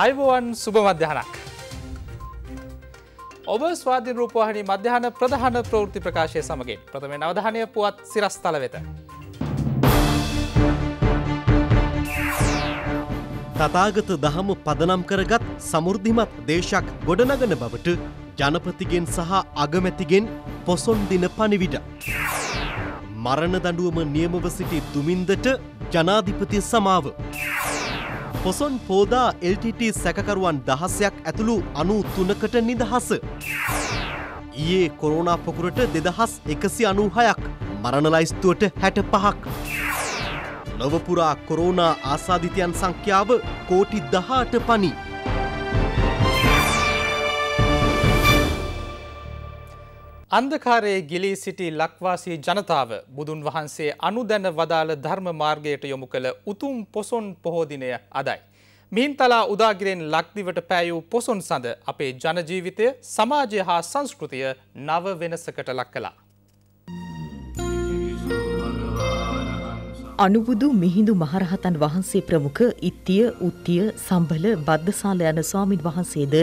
අයිබෝවන් සුබ මධ්‍යහනක්. ඔබ ස්වාධීන රූපවාහිනී මධ්‍යහන ප්‍රධාන ප්‍රවෘත්ති ප්‍රකාශය සමගින් ප්‍රථම නවධානය පුවත් සිරස්තල වෙත. තතාගත දහම පදනම් කරගත් සමුෘද්ධිමත් දේශයක් ගොඩනගන බවට ජනපතිගෙන් සහ අගමැතිගෙන් පොසොන් දින පනිවිඩ. මරණ දඩුවම නියමව සිටි දුමින්දට ජනාධිපති සමාව. පොසොන් පෝදා LTT සැකකරුවන් දහසයක් ඇතුළු අනු තුනකට නිදහස. ඊයේ කොරෝනා පොකුරට දෙදහස් එකසි අනූ හයක් මරණලයිස්තුවට හැට පහක්. ලොවපුරා කොරෝනා ආසාධිතයන් සංඛ්‍යාව කෝටි දහට පනි. අන්දකාරයේ ගිලී සිටි ලක්වාසී ජනතාව බුදුන් වහන්සේ අනුදැන වදාළ ධර්ම මාර්ගයට යොමු කළ උතුම් පොසොන් පොහෝදිනය අදයි. මිහින්තලා උදාගිරෙන් ලක්දිවට පෑයූ පොසොන් සඳ අපේ ජනජීවිතය සමාජය හා සංස්කෘතිය නව වෙනසකට ලක් කලා. අනුබුදු මිහිඳු මහරහතන් වහන්සේ ප්‍රමුඛ ඉත්තිය උත්තිය සම්බල බද්ධසාල යන ස්වාමින් වහන්සේද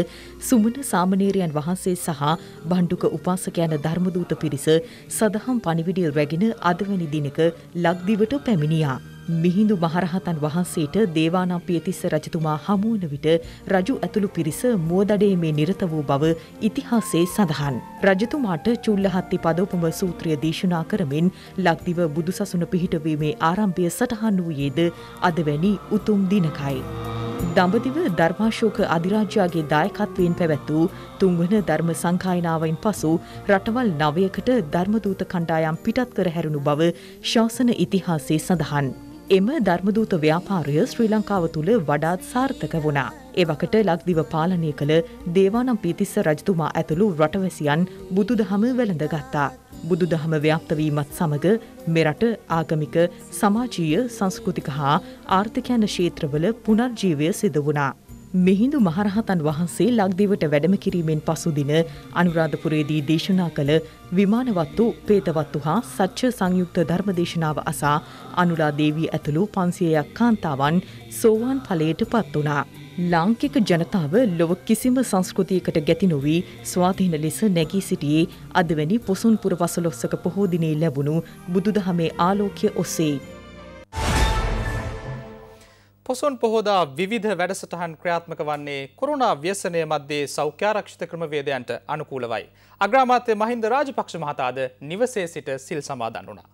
සුමන සාමනීරයන් වහන්සේ සහ බණ්ඩුක උපාසක යන ධර්මදූත පිරිස සදහම් පණිවිඩය රැගෙන අදවැනි දිනක ලක්දිවට පැමිණියා. මිහිඳු මහරහතන් වහන්සේට දේවානම් පියතිස්ස රජතුමා හමුවන විට රජු ඇතුළු පිරිස මුවදඩේ නිරත වූ බව ඉතිහාසයේ සඳහන්. රජතුමාට චුල්ලහත්ති පදෝපම සූත්‍රය දේශනා කරමින් ලක්දිව බුදුසසුන පිහිටවීමේ ආරම්භය සටහන් වූයේද අදවැනි උතුම් දිනකයි. දඹදිව ධර්මාශෝක අධිරාජ්‍යයාගේ දායකත්වයෙන් පැවැත් වූ තුන්වන ධර්ම සංකායනාවෙන් පසු රටවල් නවයකට ධර්මදූත කණ්ඩායම් පිටත් කර හැරුණු බව ශාසන ඉතිහාසයේ සඳහන්. එම ධර්මදූත ව්‍යාපාරය ශ්‍රී ලංකාව තුළ වඩාත් සාර්ථක වුණා. එවකට ලක්දිව පාලනය කළ දේවානම් පීතිස්ස රජතුමා ඇතුළු රටවැසියන් බුදුදහම වැළඳ ගත්තා. බුදුදහම ව්‍යාප්තවීමත් සමග මෙරට ආගමික සමාජීය සංස්කෘතික හා ආර්ථිකයන ක්ෂේත්‍රවල පුනර්ජීවය සිද වුණා. මිහිඳු මහරහතන් වහන්සේ ලක්දිවට වැඩම කිරීමෙන් පසුදින අනුරාධපුරේදී දේශනා කළ විමානවත්තු පේතවත්තු හා සච්ච සංයුක්ත ධර්මදේශනාව අසා අනුලා දේවී ඇතුළු පන්සියයක් කාන්තාවන් සෝවාන් ඵලයට පත් වුණා. ලාංකික ජනතාව ලොව කිසිම සංස්කෘතියකට ගැති නොවී ස්වාධීන ලෙස නැගී සිටියේ අදවැනි පොසුන්පුර වසලොස්සක පොහෝදිනේ ලැබුණු බුදුදහමේ ආලෝකය ඔස්සේ. පොසොන් පොහෝදා විවිධ වැඩසටහන් ක්‍රියාත්මක වන්නේ කොරුණා ව්‍යසනය මධ්‍යේ සෞඛ්‍යාරක්ෂිත ක්‍රමවේදයන්ට අනුකූලවයි. අග්‍රාමාත්‍ය මහින්ද රාජපක්ෂ මහතාද නිවසේ සිට සිල් සමාදන් වුණා.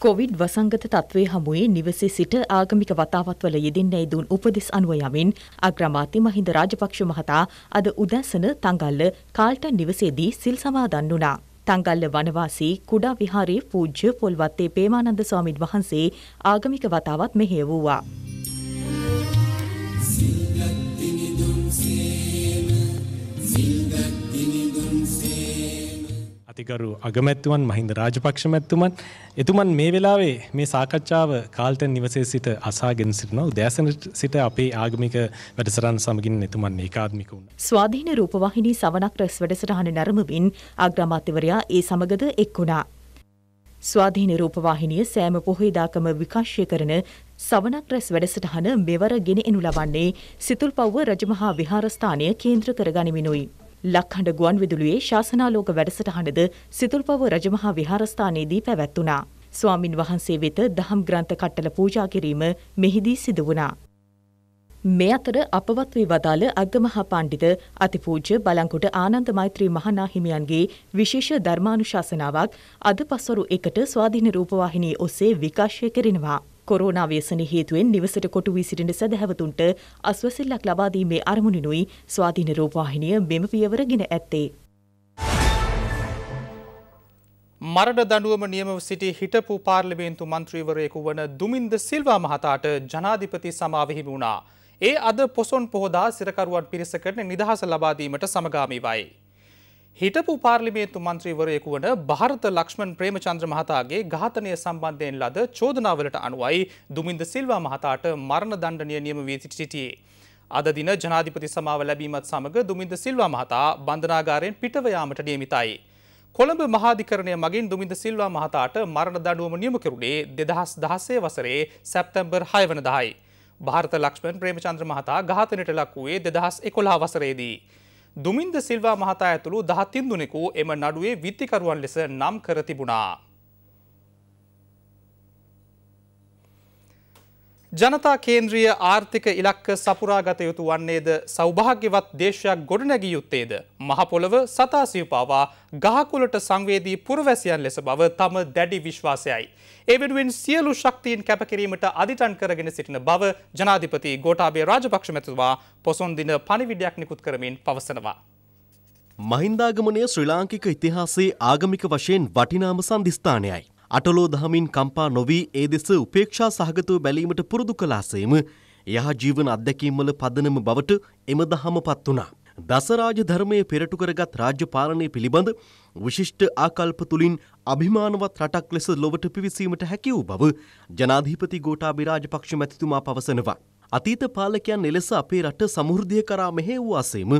කොවිඩ් වසංගත තත්ත්වය හමුවේ නිවසේ සිට ආගමික වතාවත්වල යෙදෙන්නැයි දුන් උපදෙස් අනුව යමින් අග්‍රාමාත්‍ය මහින්ද රාජපක්ෂ මහතා අද උදැසන තංගල්ල කාල්ටන් නිවසේදී සිල් සමාදන් වුණා. තංගල්ල වනවාසී කුඩා විහාරයේ පූජ්‍ය පොල්වත්තේ පේමානන්ද ස්වාමින් වහන්සේ ආගමික වතාවත් මෙහෙය වූවා. අතිකරු අගමැත්තුවන් මහින්ද රාජපක්ෂ මැත්තුමන් එතුමන් මේ වෙලාවේ මේ සාකච්ඡාව කාල්ටන් නිවසේ සිට අසාගෙන සිටිනව දෑසන සිට අපේ ආගමික වැඩසරන් සමගින් එතුමන් ඒකාත්මික වුණ. ස්වාධීන රූපවාහිනී සවනක් රැස් වැඩසටහන නැරමවින් අග්‍රාමාත්‍යවරයා ඒ සමගද එක් වුණා. ස්වාධීන රූපවාහිනිය සෑම පොහේදාකම විකාශය කරන සවනක් රැස් වැඩසටහන මෙවර ගෙන එනු ලබන්නේ සිතුල් පව්ව රජමහා විහාරස්ථානය කේන්ද්‍ර කරගනිමිනුයි. ලක්හඬ ගුවන් විදුලියේ ශාසනාලෝක වැඩසටහනද සිතුල්පව රජමහා විහාරස්ථානයේදී පැවැත්වුණා. ස්වාමින් වහන්සේ වෙත දහම් ග්‍රන්ථ කට්ටල පූජා කිරීම මෙහිදී සිදු වුණා. මේ අතර අපවත් වී වදාළ අග්ගමහා පණ්ඩිත අතිපූජ්‍ය බලංකුට ආනන්ද මෛත්‍රී මහනාහිමියන්ගේ විශේෂ ධර්මානුශාසනාවක් අද පස්වරු එකට ස්වාධීන රූපවාහිනී ඔස්සේ විකාශය කරනවා. කොරෝනා ව්‍යසන හේතුවෙන් නිවසට කොටු වී සිටින සැදැහැවතුන්ට අස්වැසිල්ලක් ලබා දීමේ අරමුණිනුයි ස්වාධීන රූපවාහිනිය මෙම පියවරගෙන ඇත්තේ. මරණ දඩුවම නියමව සිටි හිටපු පාර්ලිමේන්තු මන්ත්‍රීවරයෙකු වන දුමින්ද සිල්වා මහතාට ජනාධිපති සමාව හිමි වුණා. ඒ අද පොසොන් පොහොදා සිරකරුවන් පිරිසකට නිදහස ලබාදීමට සමගාමීවයි. හිටපු පාර්ලිමේන්තු මන්ත්‍රීවරයෙකු වන භාරත ලක්ෂ්මන් ප්‍රේමචන්ද්‍ර මහතාගේ ඝාතනය සම්බන්ධයෙන් ලද චෝදනාවලට අනුවයි දුමින්ද සිල්වා මහතාට මරණ දණ්ඩනය නියම වී සිටියේ. අද දින ජනාධිපති සමාව ලැබීමත් සමග දුමින්ද සිල්වා මහතා බන්ධනාගාරයෙන් පිටව යාමට නියමිතයි. කොළඹ මහාධිකරණය මගින් දුමින්ද සිල්වා මහතාට මරණ දඬුවම නියම කෙරුණේ දෙදහස් දහසේ වසරේ සැප්තැම්බර් හය වනදායි. භාරත ලක්ෂ්මන් ප්‍රේමචන්ද්‍ර මහතා ඝාතනයට ලක් වූයේ දෙදහස් එකොළහ වසරේදී. දුමින්ද සිල්වා මහතා ඇතුළු දහත්තින් දුනෙකු එම නඩුවේ විත්තිකරුවන් ලෙස නම් කර තිබුණා. ජනතා කේන්ද්‍රීය ආර්ථික ඉලක්ක සපුරාගත යුතු වන්නේද සෞභාග්‍යවත් දේශයක් ගොඩනැගිය යුත්තේද මහපොළව සතා සිව්පාවා ගහකුලට සංවේදී පුරවැසියන් ලෙස බව තම දැඩි විශ්වාසයයි. ඒ වෙනුවෙන් සියලු ශක්තිීන් කැපකිරීමට අධිටන් කරගෙන සිටින බව ජනාධිපති ගෝටාබේ රාජපක්ෂ මැතුවා පොසොන් දින පණිවිඩයක් නිකුත් කරමින් පවසනවා. මහින්දාගමනය ශ්‍රී ලාංකික ඉතිහාසයේ ආගමික වශයෙන් වටිනාම සන්ධිස්ථානයයි. අටලෝ දහමින් කම්පා නොවී ඒ දෙස උපේක්ෂා සහගතව බැලීමට පුරුදු කලාසේම යහ ජීවන අත්දැකීම්වල පදනම බවට එම දහම පත් වුණා. දසරාජ ධර්මය පෙරටු කරගත් රාජ්‍ය පාලනය පිළිබඳ විශිෂ්ට ආකල්ප තුළින් අභිමානවත් රටක් ලෙස ලොවට පිවිසීමට හැකි වූ බව ජනාධීපති ගෝටාබි රාජපක්ෂ මැතිතුමා පවසනවා. අතීත පාලකයන් එලෙස අපේ රට සමෘද්ධිය කරා මෙහෙ වූ අසේම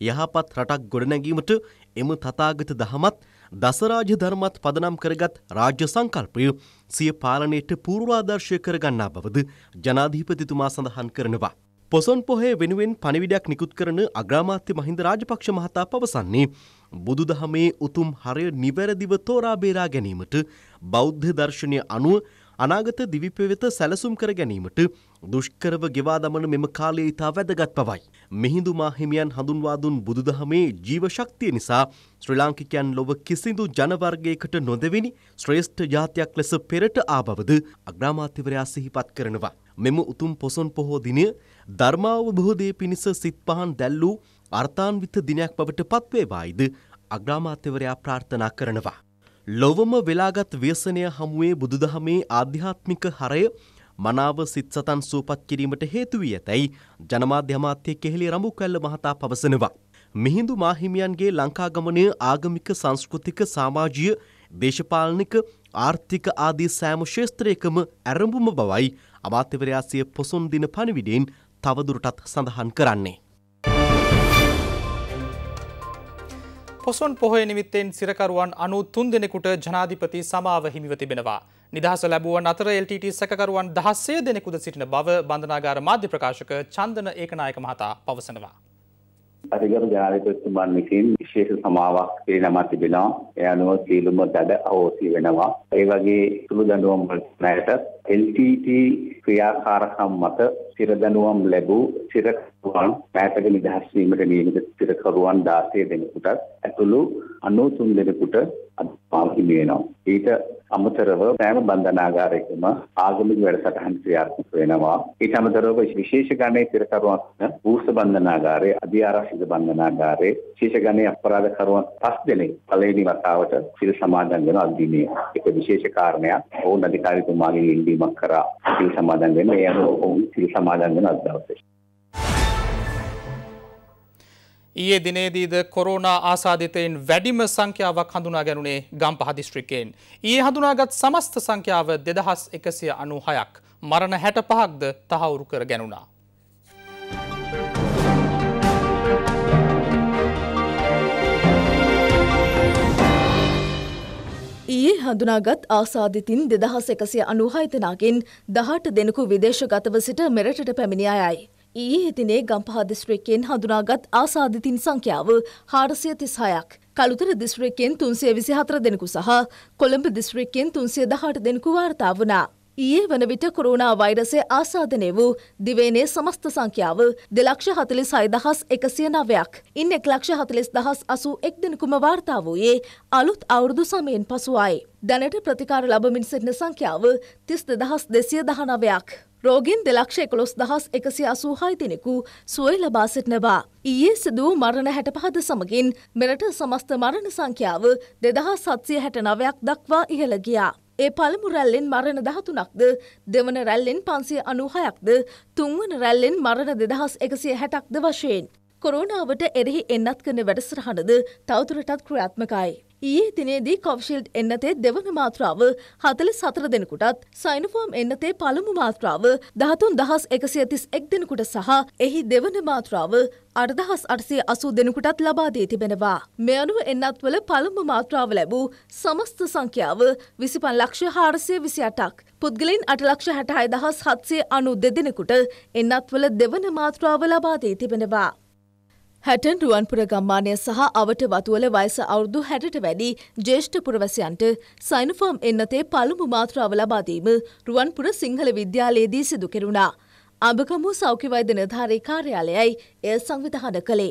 යහපත් රටක් ගොඩනැගීමට එම තතාගත දහමත් දසරාජ ධර්මත් පදනම් කරගත් රාජ්‍ය සංකල්පය සිය පාලනයට පූර්වාදර්ශය කරගන්නා බවද ජනාධීපතිතුමා සඳහන් කරනවා. පොසොන් පොහේ වෙනුවෙන් පණිවිඩයක් නිකුත් කරන අග්‍රාමාත්‍ය මහින්ද රාජපක්ෂ මහතා පවසන්නේ බුදු දහමේ උතුම් හරය නිවැරදිව තෝරා බේරා ගැනීමට බෞද්ධ දර්ශනය අනුව අනාගත දිවිප වෙත සැලසුම් කර ගැනීමට දුෂ්කරව ගෙවා දමන මෙම කාලය ඉතා වැදගත් පවයි. මිහිඳු මාහිමියන් හඳුන්වා දුන් බුදුදහමේ ජීව ශක්තිය නිසා ශ්‍රී ලාංකිකයන් ලොව කිසිදු ජනවර්ගයකට නොදෙවෙනි ශ්‍රේෂ්ඨ ජාතියක් ලෙස පෙරට ආබවද අග්‍රාමාත්‍යවරයා සිහිපත් කරනවා. මෙම උතුම් පොසොන් පොහෝ දිනය ධර්මාවබෝධය පිණිස සිත් පහන් දැල්ලූ අර්ථාන්විත දිනයක් බවට පත්වේවායිද අග්‍රාමාත්‍යවරයා ප්‍රාර්ථනා කරනවා. ලොවම වෙලාගත් ව්‍යසනය හමුවේ බුදුදහමේ ආධ්‍යාත්මික හරය මනාව සිත් සතන් සූපත් කිරීමට හේතුවී ඇතැයි ජනමාධ්‍ය අමාත්‍ය කෙහෙලි රඹුකැල්ල මහතා පවසනවා. මිහිඳු මාහිමියන්ගේ ලංකාගමනය ආගමික සංස්කෘතික සාමාජීය දේශපාලනික ආර්ථික ආදී සෑම ශේත්‍රයකම ඇරඹුම බවයි අමාත්‍යවරයාසිය පොසොන් දින පණිවිඩයෙන් තවදුරටත් සඳහන් කරන්නේ. පොසොන් පොහොය නිමිත්තෙන් සිරකරුවන් අනු තුන් දෙනෙකුට ජනාධිපති සමාව හිමිව තිබෙනවා. නිදහස ලැබුවන් අතර LTT සැකරුවන් දහස්සේ දෙනෙකුද සිටින බව බන්ධනාගාර මාධ්‍ය ප්‍රකාශක චන්දන ඒකනායක මහතා පවසනවා. අධිගම ජනාධිපතිතුමන් විසින් විශේෂ සමාවක් පිරිනමා තිබෙනවා. ඒ අනුව සියලුම දඩ අවෝසි වෙනවා. ඒ වගේ සුළු දඬුවම් වලට LTT ක්‍රියාකාරකම් මත සිර දඬුවම් ලැබූ සිරකරුවන් පැතක නිදහස් වීමට නියමිත සිරකරුවන් 16 දෙනෙකුට ඇතුළු 93 දෙනෙකුට අත්පාව හිමි වෙනවා. ඊට අමතරව සෑම බන්ධනාගාරයකම ආගමික වැඩසටහන් ක්‍රියාත්මක වෙනවා. ඊට අමතරව විශේෂ ගණයේ තිරකරුවන් පූර්ස බන්ධනාගාරයේ අධිආරක්ෂිත බන්ධනාගාරයේ විශේෂ ගණයේ අපරාධකරුවන් පස් දෙනෙක් පළවෙනි වතාවට සිල් සමාදන් වෙන අදිනේ. ඒක විශේෂ කාරණයක්. ඕන අධිකාරිතුමාගේ ඉල්ලීමක් කරා සිල් සමාදන් වෙන. ඒ අනුව ඔවුන් සිල් සමාදන් වෙන අද දවසේ. ඊයේ දිනේදීද කොරෝනා ආසාධිතයෙන් වැඩිම සංඛ්‍යාවක් හඳුනා ගැනුනේ ගම්පහ දිස්ත්‍රික්කයෙන්. ඊයේ හඳුනාගත් සමස්ත සංඛ්‍යාව දෙදහස් එකසිය අනු හයක්. මරණ හැට පහක්ද තහවුරු කර ගැනුණා. ඊයේ හඳුනාගත් ආසාධිතින් දෙදහස් එකසිය අනුහය දෙනාගෙන් දහට දෙනෙකු විදේශගතව සිට මෙරටට පැමිණි අයයි. ඊයේ දිනේ ගම්පහ දිස්ත්‍රික්කයෙන් හඳුනාගත් ආසාධිතින් සංඛ්‍යාව හාරසිය තිස්හයක්. කළුතර දිස්ත්‍රික්කෙන් තුන්සිය විසි හතර දෙනෙකු සහ කොළඹ දිස්ත්‍රික්කෙන් තුන්සිය දහට දෙනෙකු වාර්තා වනා. ඊයේ වන විට කොරුණා වෛරසය ආසාධනය වූ දිවේනේ සමස්ත සංඛ්‍යාව දෙලක්ෂ හතලිස් හයිදහස් එකසිය නවයක්. ඉන් එක් ලක්ෂ හතලිස් දහස් අසූ එක් දෙනෙකුම වාර්තා වූයේ අලුත් අවුරුදු සමයෙන් පසුවයි. දැනට ප්‍රතිකාර ලබමින් සිටින සංඛ්‍යාව තිස් දෙදහස් දෙසිය දහනවයක්. රෝගින් දෙලක්ෂ එකොළොස් දහස් එකසි අසූහයි දෙනෙකු සුවයි ලබා සිටනවා. ඊයේ සිදූ මරණ හැට පහද සමගින් මෙරට සමස්ත මරණ සංඛ්‍යාව දෙදහස් සත්සිය හැට නවයක් දක්වා ඉහළ ගියා. ඒ පළමු රැල්ලෙන් මරණ දහතුනක්ද දෙවන රැල්ලෙන් පන්සිය අනුහයක්ද තුන්වන රැල්ලෙන් මරණ දෙදහස් එකසිය හැටක්ද වශයෙන්. කොරෝනාවට එරෙහි එන්නත් කරන වැඩසරහනද තවතුරටත් ක්‍රියාත්මකයි. ඊයේ දිනේදී කොවිශිල්ඩ් එන්නතේ දෙවන මාත්‍රාව හතලිස් හතර දෙනෙකුටත් සයිනෆෝම් එන්නතේ පළමු මාත්‍රාව දහතුන් දහස් එකසිය තිස් එක් දෙනෙකුට සහ එහි දෙවන මාත්‍රාව අර්දහස් අටසේ අසූ දෙනෙකුටත් ලබාදී තිබෙනවා. මෙ අනුව එන්නත්වල පළමු මාත්‍රාව ලැබූ සමස්ත සංඛ්‍යාව විසිපන් ලක්ෂ හාරසය විසි අටක්. පුද්ගලින් අටලක්ෂ හැටහය දහස් හත්සේ අනු දෙදෙනෙකුට එන්නත්වල දෙවන මාත්‍රාව ලබාදී තිබෙනවා. හැටන් රුවන්පුර ගම්මානය සහ අවට වතුවල වයස අවුරුදු හැටට වැඩි ජේෂ්ඨ පුරවැසියන්ට සයිනෆෝම් එන්නතේ පළමු මාත්‍රාව ලබාදීම රුවන්පුර සිංහල විද්‍යාලයේදී සිදු කෙරුණා. අඹකමු සෞඛ්‍යවෛද්‍ය නිර්ධාරී කාර්යාලයයි එය සංවිධාන කළේ.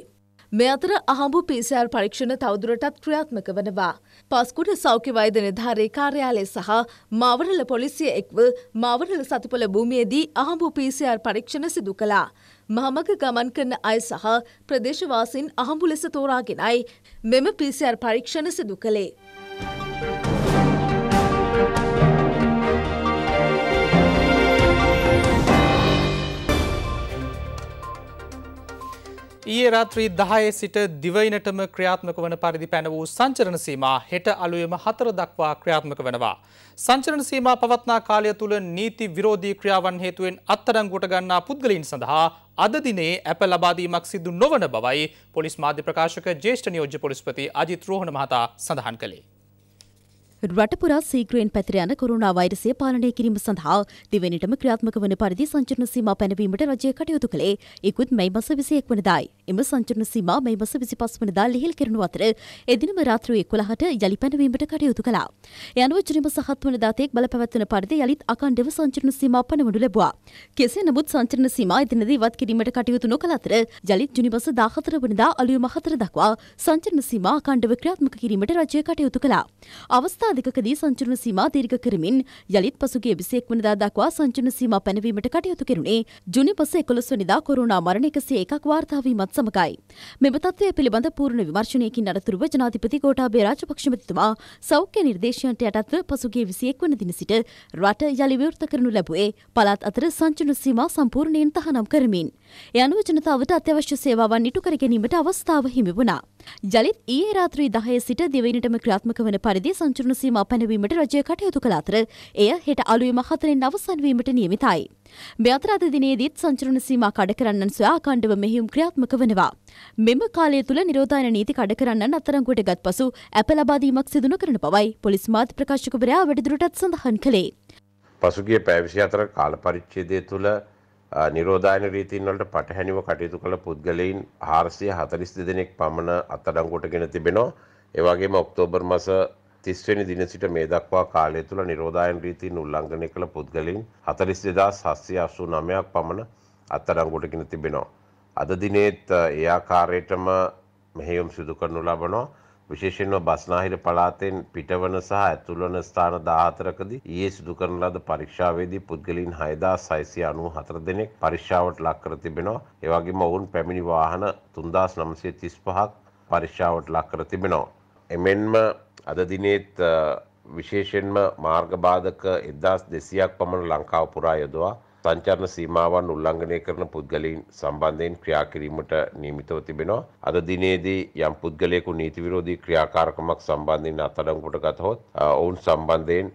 මේ අතර අහඹු PCR පරීක්ෂණ තවදුරටත් ක්‍රියාත්මක වනවා. පස්කුට සෞඛ්‍ය වෛද්‍ය නිර්ධාරී කාර්යාලය සහ මාවරල පොලිසිය එක්ව මාවරල සතිපොළ භූමියේදී අහඹු PCR පරීක්ෂණ සිදු කළා. මහමග ගමන් කරන අය සහ ප්‍රදේශවාසින් අහඹු ලෙස තෝරාගෙනයි මෙම පිසිR පරීක්ෂණ සිදු කළේ. ඊයේ රාත්‍රී දහයේ සිට දිවයිනටම ක්‍රියාත්මක වන පරිදි පැන වූ සංචරණ සීමා හෙට අලුයම හතර දක්වා ක්‍රියාත්මක වෙනවා. සංචරණ සීමා පවත්නා කාලය තුළ නීති විරෝධී ක්‍රියාවන් හේතුවෙන් අත්තරංගුවට ගන්නා පුද්ගලයින් සඳහා අද දිනේ ඇප ලබාදීමක් සිදු නොවන බවයි පොලිස් මාධ්‍ය ප්‍රකාශක ජේෂ්ඨ නියෝජ්‍ය පොලිස්පති අජිත් රෝහණ මහතා සඳහන් කළේ. රටපුරා සීක්‍රයෙන් පැතිර යන කොරුණා වෛරසය පාලනය කිරීම සඳහා දෙවැනිටම ක්‍රියාත්මක වන පරිදි සංචරණ සීමා පැනවීමට රජය කටයුතු කළේ ඉකුත් මැයි මස විසියෙක් වනදායි. එම සංචරණ සීමා මැයි මස විසි පස් වනදා ලිහිල් කරනු අතර එදිනම රාත්‍රී එක්වලහට යළි පැනවීමට කටයුතු කළා. යනුව ජුනිම සහත් වන දාතෙක් බල පැවැත්වන පරිදි යළිත් අකණ්ඩව සංචරණ සීමා පනවනු ලැබුවා. කෙසේ නමුත් සංචරණ සීමා එදිනදී ඉවත් කිරීමට කටයුතු නොකළ අතර යළිත් ජුනිමස දාහතර වනදා අලුයම හතර දක්වා සංචරණ සීමා අකණ්ඩව ක්‍රියාත්මක කිරීමට රජය කටයුතු කළා. අවස්ථා අධිකදී සංචරණ සීමා දීර්ඝ කරමින් යළිත් පසුගිය 21 වෙනිදා දක්වා සංචරණ සීමා පැනවීමට කටයුතු කෙරුණේ ජුනි පස 11 වෙනිදා කොරෝනා මරණ 101ක් වාර්තා වීමත් සමගයි. මෙම තත්ත්වය පිළිබඳ පූර්ණ විමර්ශනයකින් අනතුරුව ජනාධිපති ගෝඨාභය රාජපක්ෂ මැතිතුමා සෞඛ්‍ය නිර්දේශයන්ට යටත්ව පසුගිය 21 වන දින සිට රට යළි විවෘත කරනු ලැබුවේ පළාත් අතර සංචරණ සීමා සම්පූර්ණයෙන් තහනම් කරමින්. ඒ අනුව ජනතාවට අත්‍යවශ්‍ය සේවාවන් ඉටු කර ගැනීමට අවස්ථාව හිමි වුණා. යළිත් ඊයේ රාත්‍රී 10 සිට දිවයිනටම ක්‍රියාත්මක වන පරිදි සංචරණ සීමා පැනවීමට රජය කටයුතු කළ අතර එය හෙට අලුයම හතරෙන් අවසන් වීමට නියමිතයි. මේ අතර අද දිනේදීත් සංචරණ සීමා කඩ කරන්නන් සොයා අඛණ්ඩව මෙහෙයුම් ක්‍රියාත්මක වනවා. මෙම කාලය තුළ නිරෝධායන නීති කඩ කරන්නන් අත්අඩංගුවට ගත් පසු ඇප ලබා දීමක් සිදු නොකරන බවයි පොලිස් මාධ්‍ය ප්‍රකාශකවරයා වැඩිදුරටත් සඳහන් කළේ. පසුගිය පැය 24 කාල පරිච්ඡේදය තුළ නිරෝධායන රීතීන් වලට පටහැනිව කටයුතු කළ පුද්ගලයින් 442 දෙනෙක් පමණ අත්අඩංගුවට ගෙන තිබෙනවා. ඒ වගේම ඔක්තෝබර් මාස 30 වෙනි දින සිට මේ දක්වා කාලය තුළ නිරෝධායන රීතීන් උල්ලංඝනය කළ පුද්ගලයින් 42789ක් පමණ අත්අඩංගුවට ගෙන තිබෙනවා. අද දිනේත් ඒ ආකාරයටම මෙහෙයුම් සිදු කරනු ලබනවා. විශේෂයෙන්ම බස්නාහිර පළාතෙන් පිටවන සහ ඇතුළවන ස්ථාන 14කදී ඊයේ සිදු කරන ලද පරීක්ෂාවේදී පුද්ගලයන් 6694 දෙනෙක් පරීක්ෂාවට ලක් කර තිබෙනවා. ඒ වගේම ඔවුන් පැමිණි වාහන 3935ක් පරීක්ෂාවට ලක් කර තිබෙනවා. එමෙන්ම අද දිනේත් විශේෂයෙන්ම මාර්ග බාධක 1200ක් පමණ ලංකාව පුරා යොදවා සංචරණ සීමාවන් උල්ලංඝනය කරන පුද්ගලයින් සම්බන්ධයෙන් ක්‍රියා කිරීමට නියමිතව තිබෙනවා. අද දිනේදී යම් පුද්ගලයෙකු නීති විරෝධී ක්‍රියාකාරකමක් සම්බන්ධයෙන් අත්අඩංගුවට ගතහොත් ඔවුන් සම්බන්ධයෙන්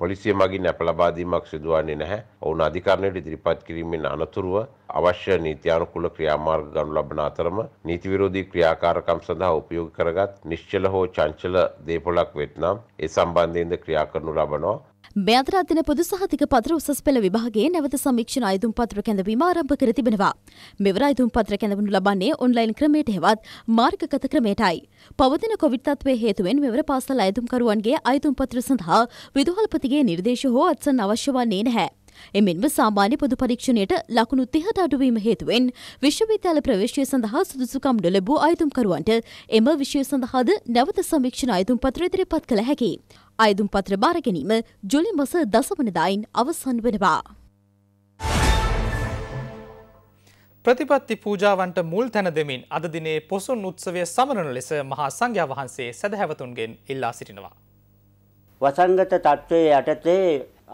පොලිසිය මගින් නැප ලබා දීමක් සිදුවන්නේ නැහැ. ඔවුන් අධිකරණයට ඉදිරිපත් කිරීමෙන් අනතුරුව අවශ්‍ය නීත්‍යානුකූල ක්‍රියාමාර්ග ගනු ලබන අතරම නීති විරෝධී ක්‍රියාකාරකම් සඳහා උපයෝග කරගත් නිශ්චල හෝ චංචල දේපොළක් වෙත්නම් ඒ සම්බන්ධයෙන්ද ක්‍රියා කරනු ලබනවා. මේ අතර අදින පොදු සහතික පත්‍ර උසස් පෙළ විභාගයේ නැවත සමීක්ෂණ අයදුම් පත්‍ර කැඳවීම ආරම්භ කර තිබෙනවා. මෙවර අයදුම් පත්‍ර කැඳවනු ලබන්නේ ඔන්ලයින් ක්‍රමයට හෙවත් මාර්ගගත ක්‍රමයටයි. පවතින කොවිඩ් තත්ත්වය හේතුවෙන් මෙවර පාසල් අයදුම්කරුවන්ගේ අයදුම් පත්‍ර සඳහා විදුහල්පතිගේ නිර්දේශ හෝ අත්සන් අවශ්‍ය වන්නේ නැහැ. එමෙන්ම සාමාන්‍ය පොදු පරීක්ෂණයට ලකුණු තිහට අඩුවීම හේතුවෙන් විශ්වවිද්‍යාල ප්‍රවේශය සඳහා සුදුසුකම් නොලැබූ අයතුම්කරුවන්ට එම විෂය සඳහාද නැවත සමීක්ෂණ අයතුම් පත්‍ර ඉදිරිපත් කළ හැකි. අයදුම් පත්‍ර බාර ගැනීම ජුලි මස දසවනදායින් අවසන් වනවා. ප්‍රතිපත්ති පූජාවන්ට මුල් තැන දෙමින් අද දිනේ පොසොන් උත්සවය සමරන ලෙස මහා සංඝයා වහන්සේ සැදැහැවතුන්ගෙන් ඉල්ලා සිටිනවා. වසංගත තත්ත්වයේ යටතේ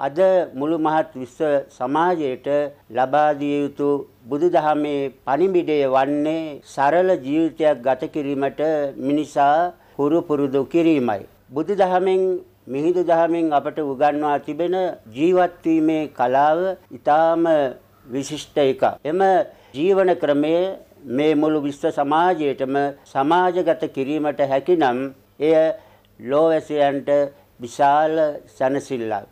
අද මුළු මහත් විශ්ව සමාජයට ලබා දිය යුතු බුදුදහමේ පණිවිඩය වන්නේ සරල ජීවිතයක් ගත කිරීමට මිනිසා හුරු පුරුදු කිරීමයි. බුදු දහමෙන් මිහිඳු දහමින් අපට උගන්වා තිබෙන ජීවත්වීමේ කලාව ඉතාම විශිෂ්ට එක. එම ජීවන ක්‍රමය මේ මුළු විශ්ව සමාජයටම සමාජගත කිරීමට හැකිනම් එය ලෝවැසියන්ට විශාල සැනසිල්ලක්.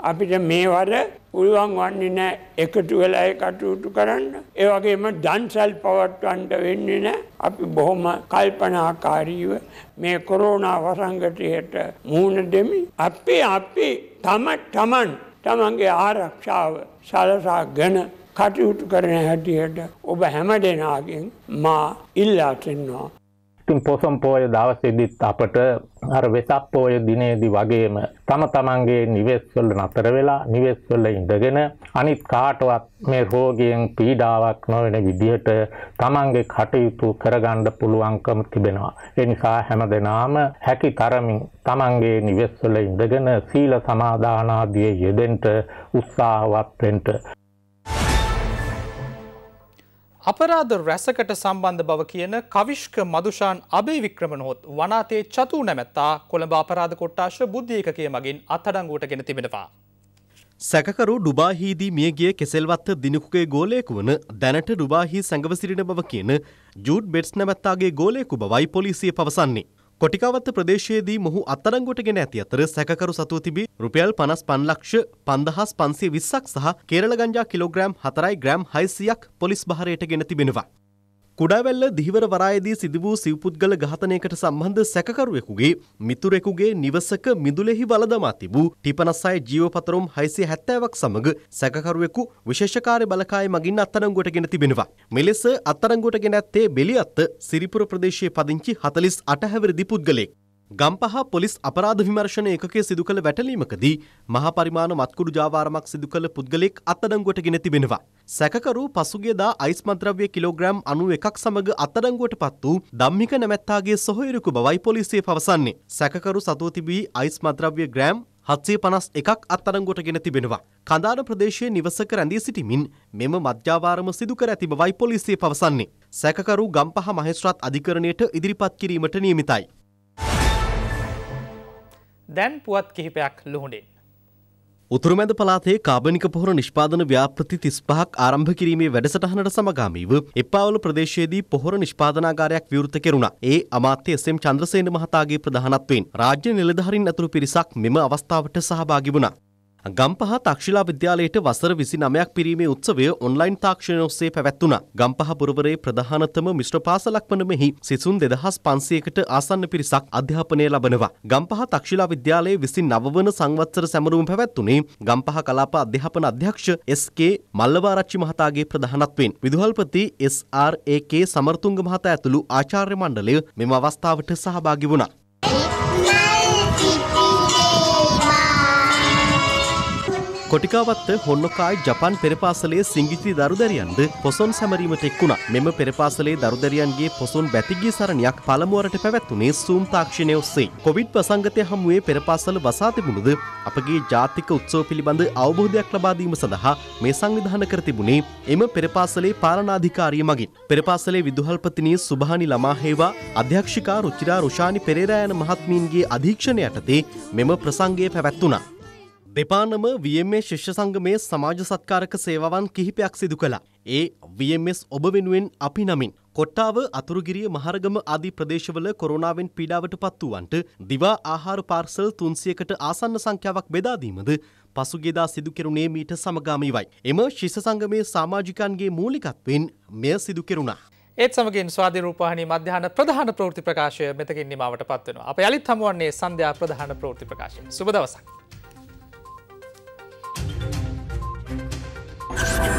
අපිට මේවර පුළුවන් වන්නේ නෑ එකතු වෙලා ඒ කටයුතු කරන්න. ඒ වගේම දන්සල් පවත්වන්නට වෙන්නේ නෑ. අපි බොහොම කල්පනාකාරීව මේ කොරෝනා වසංගතයට මුහුණ දෙමි. අපි අපි තම තමන් තමන්ගේ ආරක්ෂාව සලසාගෙන කටයුතු කරන හැටියට ඔබ හැම දෙනාගෙන් මා ඉල්ලා සිටිනවා. ඉතින් පොසොන් පෝය දවසේදීත් අපට අර වෙසක් පෝය දිනේදී වගේම තම තමන්ගේ නිවෙස්වල නතර වෙලා නිවෙස්වල ඉඳගෙන අනිත් කාටවත් මේ රෝගයෙන් පීඩාවක් නොවන විදිහට තමන්ගේ කටයුතු කරගන්න පුළුවන්කම තිබෙනවා. ඒ නිසා හැමදෙනාම හැකි තරමින් තමන්ගේ නිවෙස්වල ඉඳගෙන සීල සමාදාන ආදී යෙදෙන්න උත්සාහවත් වෙන්න අපරාධ රැසකට සම්බන්ධ බව කියන කවිශ්ක මදුෂාන් අබේ වික්‍රමනොත් වනාතේ චතු නැමැත්තා කොළඹ අපරාධ කොට්ටාශ බුද්ධියකකය මගින් අත්හඩංගුවට ගෙන තිබෙනවා. සැකකරු ඩුබාහිදී මියගිය කෙසෙල්වත්ත දිනකුගේ ගෝලයකු වන දැනට ඩුබාහි සැඟවසිරින බව කියන ජූඩ් බෙට්ස් නැමැත්තාගේ ගෝලයකු බවයි පොලිසිය පවසන්නේ. කොටිකවත්ත ප්‍රදේශයේදී මොහු අත්තරංගොට ගෙන ඇති අතර සැකකරු සතුව තිබී රුපියල් පනස් පන්ලක්ෂ පන්දහස් පන්සේ විස්සක් සහ කේරළ ගංජා කිලෝග්‍රෑම් හතරයි ග්‍රෑම් හයිසියක් පොලිස් භාරයට ගෙන තිබෙනවා. කුඩාවැල්ල දිහිවර වරායේදී සිදු වූ සිව්පුද්ගල ඝාතනයකට සම්බන්ධ සැකකරුවෙකුගේ මිතුරෙකුගේ නිවසක මිදුලෙහි වලදමා තිබූ ටිපනස්සයි ජීවපතරුම් හයිසිය හැත්තෑවක් සමග සැකකරුවෙකු විශේෂකාරය බලකාය මගින් අත්තරංගොට ගෙන තිබෙනවා. මෙලෙස අත්තරංගොට ගෙන ඇත්තේ බෙලියත්ත සිරිපුර ප්‍රදේශයේ පදිංචි හතලිස් අටහැවරදි පුද්ගලෙක්. ගම්පහ පොලිස් අපරාධ විමර්ශන එකකේ සිදු කළ වැටලීමකදී මහා පරිමාණ මත්කුඩු ජාවාරමක් සිදු කළ පුද්ගලෙක් අත්අඩංගුවට ගෙන තිබෙනවා. සැකකරු පසුගියදා අයිස් මද්‍රව්‍ය කිලෝග්‍රෑම් 91ක් සමග අත්අඩංගුවට පත් වූ ධම්මික නැමැත්තාගේ සොහොයුරකු බවයි පොලිසිය පවසන්නේ. සැකකරු සතුව තිබී අයිස් මද්‍රව්‍ය ග්‍රෑම් හත්සේ පනස් එකක් අත්තරංගොට ගෙන තිබෙනවා. කඳාන ප්‍රදේශයේ නිවසක රැඳී සිටිමින් මෙම මධ්‍යාවාරම සිදුකර ඇති බවයි පොලිසිය පවසන්නේ. සැකකරු ගම්පහ මහෙස්ත්‍රාත් අධිකරණයට ඉදිරිපත් කිරීමට නියමිතයි. දැන් පුවත් කිහිපයක් ලුහුණින්. උතුරුමැද පලාතේ කාබනික පොහොර නිෂ්පාදන ව්‍යාපෘති තිස්පහක් ආරම්භ කිරීමේ වැඩසටහනට සමගාමීව එපාවල ප්‍රදේශයේදී පොහොර නිෂ්පාදනාගාරයක් විවෘත කෙරුණා. ඒ අමාත්‍ය එස්.එම්. චන්ද්‍රසේන මහතාගේ ප්‍රධානත්වයෙන් රාජ්‍ය නිලධාරීන් ඇතුළු පිරිසක් මෙම අවස්ථාවට සහභාගී වුණා. ගම්පහ තක්ෂිලා විද්‍යාලයට වසර විසි නමයක් පිරීමේ උත්සවය ඔන්ලයින් තාක්ෂණය ඔස්සේ පැවැත්වුණ. ගම්පහ පුරවරේ ප්‍රධානතම මිශ්‍ර පාසලක් වන මෙහි සිසුන් දෙදහස් පන්සියකට ආසන්න පිරිසක් අධ්‍යාපනය ලබනවා. ගම්පහ තක්ෂිලා විද්‍යාලයේ විසින් නවවන සංවත්සර සැමරුම් පැවැත්වුණේ ගම්පහ කලාප අධ්‍යාපන අධ්‍යක්ෂ එස්.කේ මල්ලවාරච්චි මහතාගේ ප්‍රධානත්වයෙන්. විදුහල්පති එස්.ආර්.ඒ.කේ සමර්තුංග මහතා ඇතුළු ආචාර්ය මණ්ඩලය මෙම අවස්ථාවට සහභාගි වුණා. කොටිකාවත්ත හොන්නකායි ජපන් පෙරපාසලේ සිංගිති දරුදැරියන්ද පොසොන් සැමරීමට එක්වුණා. මෙම පෙරපාසලේ දරුදැරියන්ගේ පොසොන් බැතිගිය සරණයක් පළමුවරට පැවැත්වුණේ සූම් තාක්ෂණය ඔස්සේ. කොවිඩ් ප්‍රසංගතය හමුවේ පෙරපාසල වසා තිබුණද අපගේ ජාතික උත්සව පිළිබඳ අවබෝධයක් ලබා දීම සඳහා මේ සංවිධාන කර තිබුණේ එම පෙරපාසලේ පාලනාධිකාරිය මගින්. පෙරපාසලේ විදුහල්පතිනිය සුභානි ළමා හේවා අධ්‍යක්ෂිකා රුචිරා රුෂානි පෙරේරා යන මහත්මීන්ගේ අධීක්ෂණය යටතේ මෙම ප්‍රසංගය පැවැත්වුණා. දෙපානම VMS ශිෂ්‍ය සංගමයේ සමාජ සත්කාරක සේවාවන් කිහිපයක් සිදු කළා. ඒ VMS ඔබ වෙනුවෙන් අපි නමින් කොට්ටාව අතුරුගිරිය මහරගම ආදී ප්‍රදේශවල කොරුණාවෙන් පීඩාවට පත් වූවන්ට දිවා ආහාර පාර්සල් තුන්සියකට ආසන්න සංඛ්‍යාවක් බෙදාදීමද පසුගේදා සිදු කෙරුණේ මීට සමගාමීවයි. එම ශිෂ්‍ය සංගමයේ සමාජිකන්ගේ මූලිකත්වෙන් මෙය සිදු කෙරුණා. ඒත් සමගින් ස්වාධි රූපහණී මධ්‍යහන ප්‍රධාන ප්‍රවෘත්ති ප්‍රකාශය මෙතකින් නිමාවට පත්වෙනවා. අප යළිත් හමුවන්නේ සන්ධ්‍යා ප්‍රධාන ප්‍රවෘත්ති ප්‍රකාශය. සුබ දවසක්. This